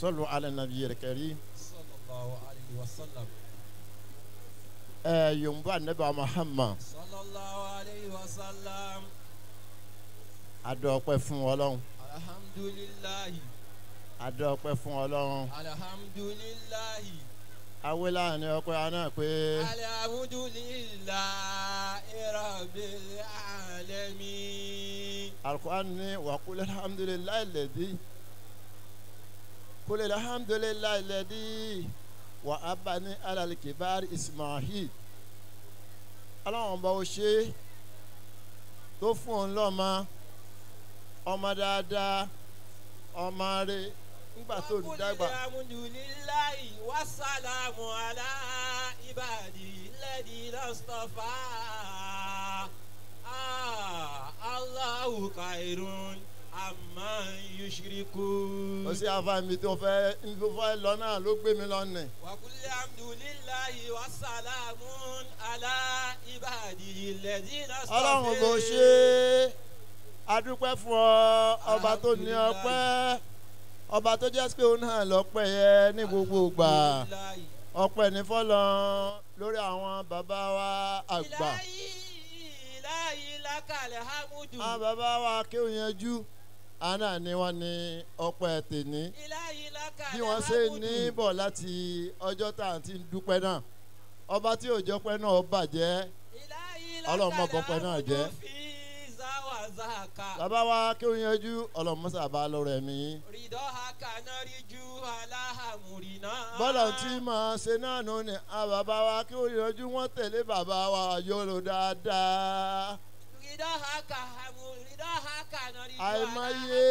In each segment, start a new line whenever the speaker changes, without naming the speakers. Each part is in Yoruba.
صلوا على النبي الكريم
صلى الله عليه وسلم
ẹ yòǹbó anabi muhammad
صلى الله عليه وسلم
adọ́pẹ́ fún ọlọ́run
الحمد لله
adọ́pẹ́ fún ọlọ́run
الحمد لله
awélá ni ọpẹ́ aná pé
الحمد لله رب العالمين
alukur'an ni wàkúlẹ̀ alhamdulilayi lẹ́dí kúlẹ̀ alhamdulilayi lẹ́dí wà abani alalikibari ismail ọlọ́run bá o ṣe tó fún òun lọ́mọ ọmọ dáadáa ọmọ rẹ nígbà tó ń dàgbà.
الحمد لله والسلام على عباده الذين اصطفى آه الله خير عما يشركون
ó sì àfàmì tó fẹ́ tó fẹ́ lọ náà ló gbé mi lọ́nà.
وقل الحمد لله والسلام على عباده الذين اصطفى
ọlọ́run bó ṣe é adúpẹ́ fún ọ ọba tó ní ọpẹ́ ọba tó jẹ́ pé òun náà lọ́pẹ́ yẹ ní gbogbo ìgbà ọpẹ́ ní fọ́lọ́ lórí àwọn bàbá wa àgbà
إلهي لك الحمد
àwọn bàbá wa kéwòn yanjú Ana ni wọ́n ní ọpẹ́
tèmi.
Bí wọ́n ṣe ní bọ̀ láti ọjọ́ tá à ń ti dúpẹ́ náà. Ọba tí ò jọpẹ́ náà bàjẹ́. Ọlọ́mọ bọ́pẹ́ náà jẹ́. bàbá wa kí o yanjú ọlọ́mọṣà bá lọ́rọ̀ ẹ̀mí. rìdọ́ bọ́lá tí màá ṣe náà nù ní àbàbá wa kí o yanjú wọ́n tẹ̀lé bàbá wa yóò lò dáadáa àìmọye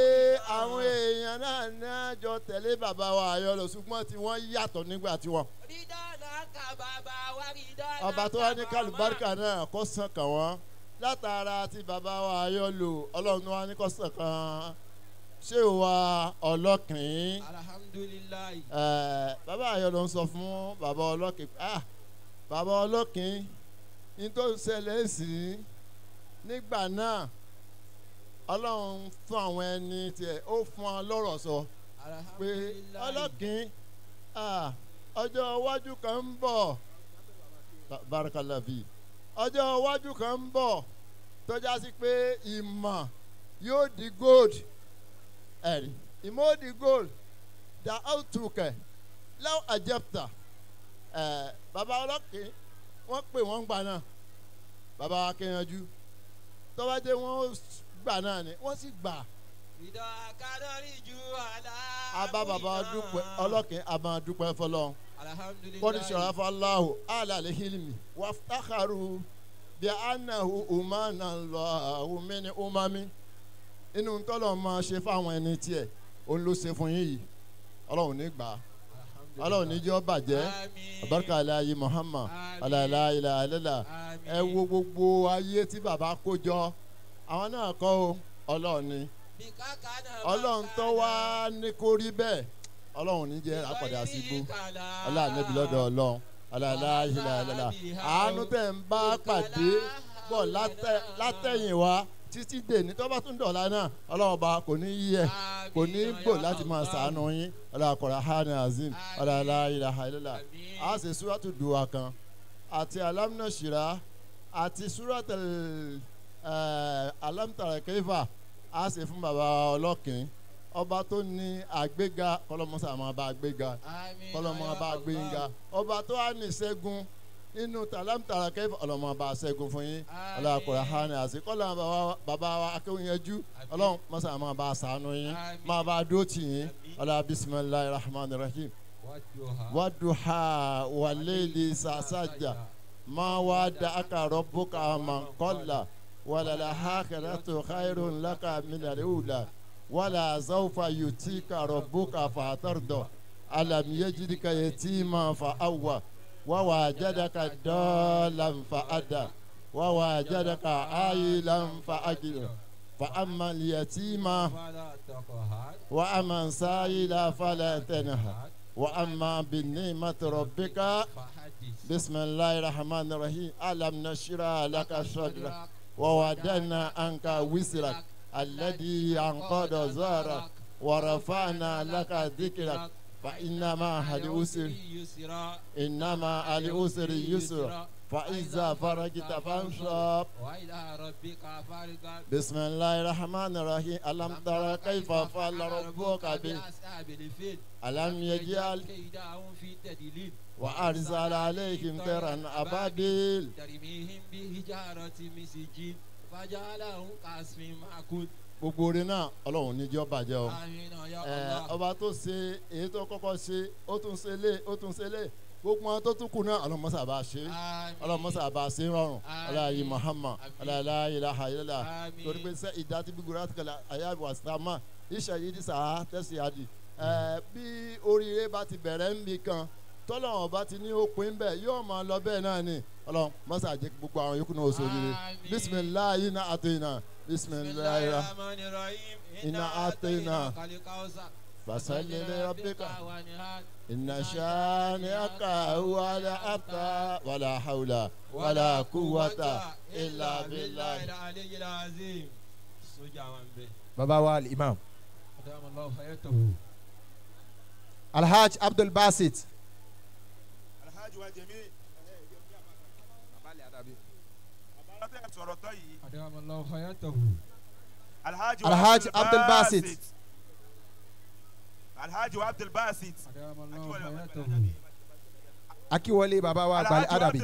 àwọn èèyàn náà ní àjọ tẹ̀lé bàbá wa yọ̀rọ̀ ṣùgbọ́n tí wọ́n yàtọ̀ nígbà tí wọ́n. ọba tó wá ní kálùbáríkà náà kó sàn kàn wọ́n. Látara tí bàbá wa yọ lò ọlọ́run wa ní kó sàn kàn ṣé o wa ọlọ́kìn?
Alhamdulilayi
ẹ̀ bàbá ayọ̀ ló ń sọ fún bàbá ọlọ́kìn ah bàbá ọlọ́kìn ní tó ń ṣẹlẹ̀ sí nígbà náà ọlọ́run fún àwọn ẹni tiẹ̀ ó fún ọ lọ́rọ̀ sọ pé ọlọ́kìn ah ọjọ́ iwájú kan ń bọ̀. Ba- barakalafi ọjọ́ iwájú kan ń bọ̀ tọ́já sí pé ìmọ̀ yóò di gold. Ẹ̀rí ìmọ̀ ó di gold. Da outrukẹ̀ lẹ́wọ̀ àjẹpta ẹ̀ bàbá ọlọ́kìn wọ́n pè wọ́n gbà náà. Bàbá wa kéyanjú tọ́wájẹ́ wọ́n gbà náà ni wọ́n sì gbà.
Ìdọ̀ àkàdọ́rí ju àlá.
abá bàbá dúpẹ́ ọlọ́kìn abá dúpẹ́ fọlọ́n.
alhamdulilayi
kọ́ni sọ̀rọ̀ aláhu alàlẹ́ hilmi wàfàkàrù bí anahu umana lọ ahumini umami. Inú tọ́lọ̀ máa ṣe fáwọn ẹni tiẹ̀ òun ló ṣe fún yín yìí. Ọlọ́run ní gbà á. Ọlọ́run ní jọ́ bàjẹ́. Abarika alayi muhammad alala ẹ wo gbogbo ayé tí bàbá kó jọ àwọn náà kọ́ o ọlọ́run ni. Ọlọ́run tó wá ní kó rí bẹ́ẹ̀ ọlọ́run ní jẹ́ àpàdé àsìgbò ọlọ́ànẹ́bí lọ́dọ̀ ọlọ́run. Alala àánú tẹ̀ ń bá pàdé bọ̀ látẹ̀- látẹ̀yìn wá títí dèní tó bá tún dọ̀la náà ọlọ́run bá kò ní yí ẹ̀ kò ní gbò láti máa sàánú yín. Ọlọ́àkọ̀rọ̀ hàn azim. Alala a ṣe súrátù dùwà kan àti alámúnáṣírà àti súrátù alámútàrà kẹfà a ṣe fún bàbá ọlọ́kìn ọba tó ní àgbéga kọlọmọsà máa bá àgbéga kọlọmọ bá gbẹ̀ngà ọba. Tó wà ní ìṣẹ́gun nínú tàlámtàrà kẹfà ọlọmọ bá ṣẹ́gun fún yín. Ọlọ́kùnrin hàn àti kọlọmọ bàbá wa akéwìyànjú ọlọ́run mọ́sà máa bá ṣàánú yín máa bá dó tì yín. Ọlọ́run bisimilayi rahman rahim. Wàdùhà. Wàlẹ́ẹ̀lì sàṣàjà. máa wá rọ́bùkà mọ̀nkọ́là wàlàlà hákàràtò khairun laka minal ula wàlà zawfa yutika rọ́bùkà fàtàrdọ̀ alam yajidika yatima fa awwa ووجدك ضالا فأدى ووجدك عائلا فأجر فأما اليتيم وأما سائل فلا تنهر وأما بالنعمة ربك بسم الله الرحمن الرحيم ألم نشرح لك صدرك ووضعنا عنك وزرك الذي أنقض ظهرك ورفعنا لك ذكرك. فإن مع العسر
يسرا
إن مع العسر يسرا؟ فإذا فرجت فانصب
وإلى ربك فارغب
بسم الله الرحمن الرحيم ألم ترى كيف فعل ربك به
بأصحاب الفيل
ألم يجعل
كيدهم في تدليل
وأرسل عليهم طيرا أبابيل
ترميهم بحجارة من سجيل فجعلهم كعصف مأكول
gbogbo orin náà ọlọ́run níjọ́ bàjẹ́ o
آمين يا
Ẹ,
الله
ọba tó ṣe èyí tó kọ́kọ́ ṣe ó tún ṣe lé ó tún ṣe lé gbogbo àwọn tó tún kù náà ọlọmọsà bá ṣe ọlọmọsà bá ṣe rọrùn. Aláyi muhammad. Aláyi
lahayila
torí pé sẹ ìdá tí gbígbó láti kẹlẹ ayáwó àsàmà ìṣẹyìí ti sàá tẹsí àdì. Bí oríire bá ti bẹ̀rẹ̀ ń bi kan tọ́lọ́wọ́n bá ti ní òpin bẹ́ẹ̀ yóò máa lọ bẹ́ẹ̀ náà ni. Ọlọ́run mọ́sá jẹ́ gbogbo àwọn yòókù náà
sórí
rẹ̀ iná àti
iná
bisimilayi iná
àti iná.
فصل لربك. إن شانئك هو الأبتى ولا حول ولا قوة إلا بالله.
العلي العظيم. بابا
والإمام الحاج عبد
الباسط. الحاج وجميع.
الحاج عبد الباسط.
alhaji wa
abdul basit.
Akiwale
baba wa
bali
adabi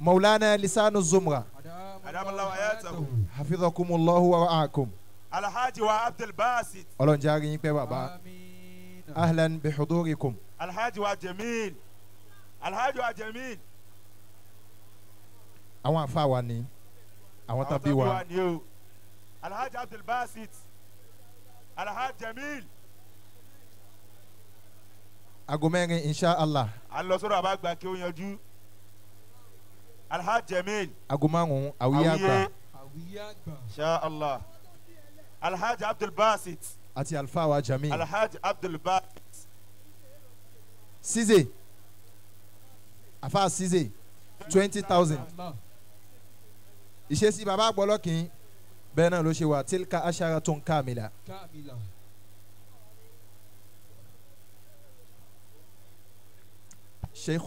maulana lisanu zumra. Hafizakumullahu wa wa'akum
alhaji wa abdul basit.
Ọlọ́run jẹ́ arin pé baba ahlan bihudurikum
alhaji wa jamil. Alhaji wa jamil.
Àwọn afa wa ni àwọn tàbí wa.
alhaji abdul alhaji jamil.
Aago mẹ́rin insha allah
ń lọ sọ́dọ̀ àbá gba kí ó yanjú. Alhaji jamil.
Aago márùn-ún àwíyé àgbà.
Àwíyá gbà
insha allah alhaji abdul basit.
Àti alfa wa jamil.
Alhaji abdul basit.
Size. Afa size twenty thousand. Ìṣesí baba àgbọ̀lọ́kìn bẹ́ẹ̀ náà ló ṣe wà tilka asharatun kamila.
Kamila.
Sheikh